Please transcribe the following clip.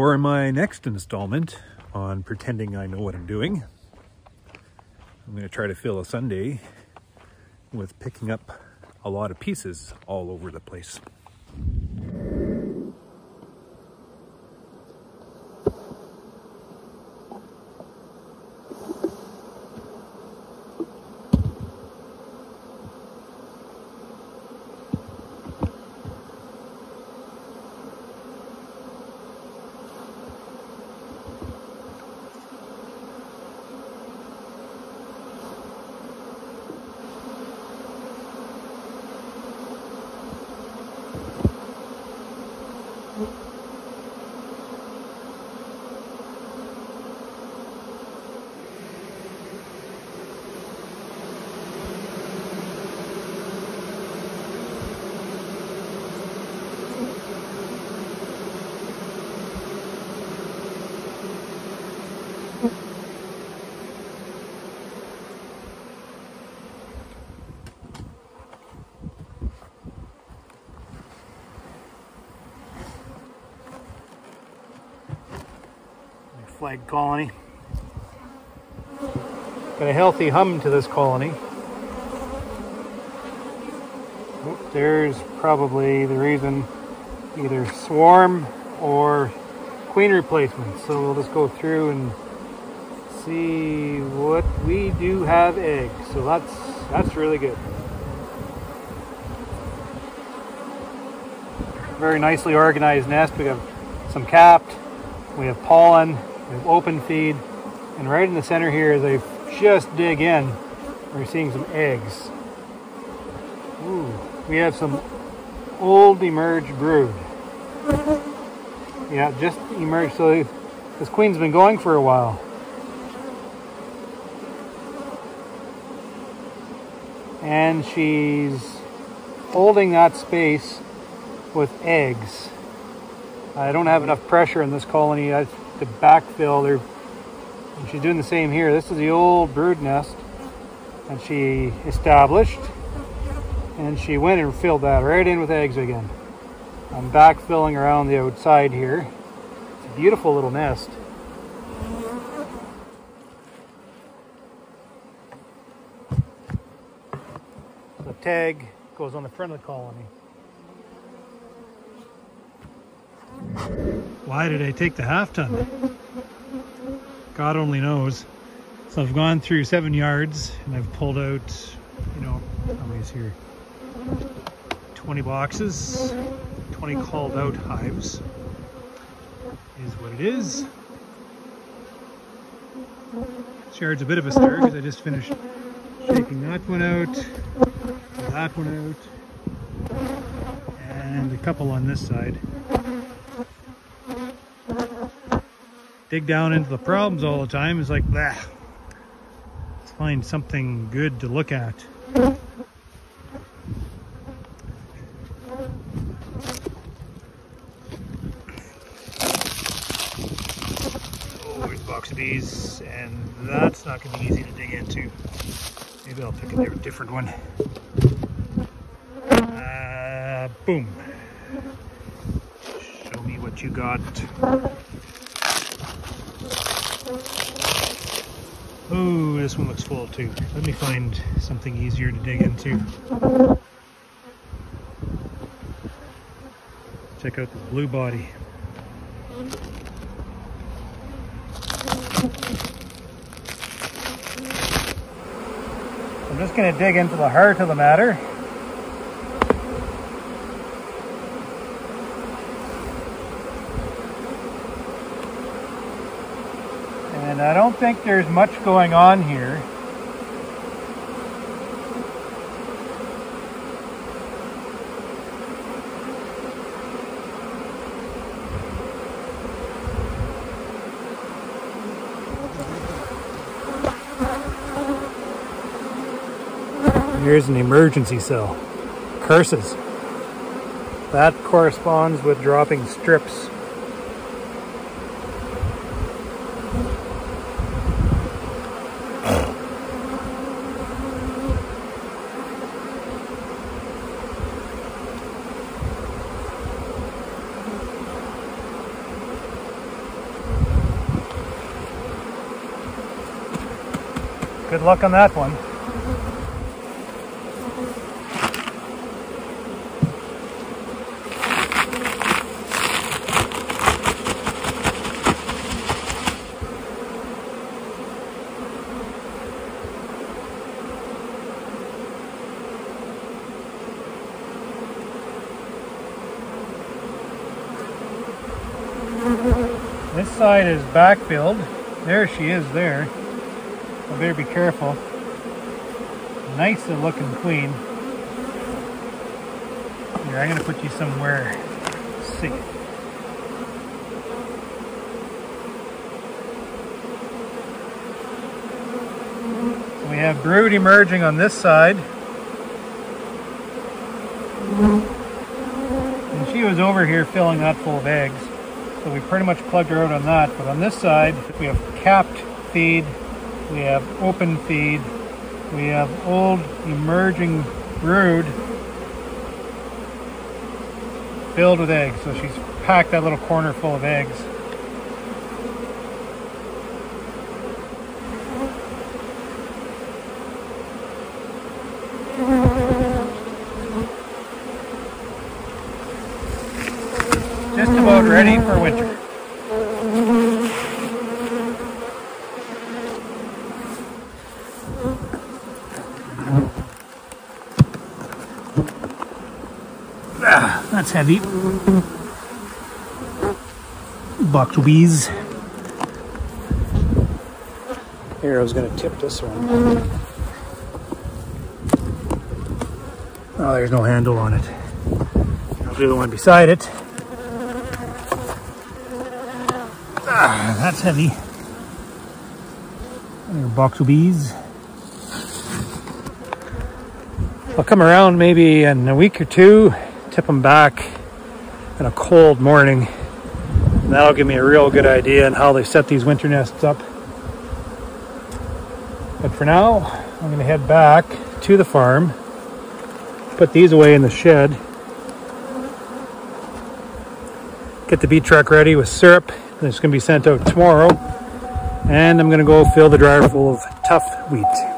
For my next installment on pretending I know what I'm doing, I'm going to try to fill a Sunday with picking up a lot of pieces all over the place. Flag colony. Got a healthy hum to this colony. There's probably the reason either swarm or queen replacement. So we'll just go through and see what we do have eggs. So that's that's really good. Very nicely organized nest. We have some capped, we have pollen, open feed, and right in the center here, as I just dig in, we're seeing some eggs. Ooh, we have some old emerged brood. Yeah, just emerged. So this queen's been going for a while. And she's holding that space with eggs. I don't have enough pressure in this colony. I to backfill. They're, and she's doing the same here. This is the old brood nest that she established. And she went and filled that right in with eggs again. I'm backfilling around the outside here. It's a beautiful little nest. The tag goes on the front of the colony. Why did I take the half ton? God only knows. So I've gone through seven yards and I've pulled out, you know, how many is here? 20 boxes, 20 called out hives is what it is. This yard's a bit of a stir because I just finished shaking that one out, that one out, and a couple on this side. Dig down into the problems all the time is like, bah. Let's find something good to look at. Oh, box of these, and that's not going to be easy to dig into. Maybe I'll pick a different one. Uh, boom. Show me what you got. Oh, this one looks full too. Let me find something easier to dig into. Check out the blue body. I'm just going to dig into the heart of the matter. And I don't think there's much going on here. Here's an emergency cell. Curses. That corresponds with dropping strips Good luck on that one. This side is backfilled. There she is there. I better be careful. Nice looking queen. Here, I'm gonna put you somewhere safe. we have brood emerging on this side. And she was over here filling that full of eggs. So we pretty much plugged her out on that. But on this side, we have capped feed, we have open feed, we have old emerging brood filled with eggs. So she's packed that little corner full of eggs. just about ready for winter. Ah, that's heavy. Box bees. Here, I was going to tip this one. Oh, there's no handle on it. I'll do the one beside it. Ah, that's heavy. There, box of bees. I'll come around maybe in a week or two, tip them back in a cold morning. And that'll give me a real good idea on how they set these winter nests up. But for now, I'm going to head back to the farm, put these away in the shed, get the beet truck ready with syrup it's going to be sent out tomorrow. And I'm going to go fill the dryer full of tough wheat.